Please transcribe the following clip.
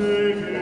Take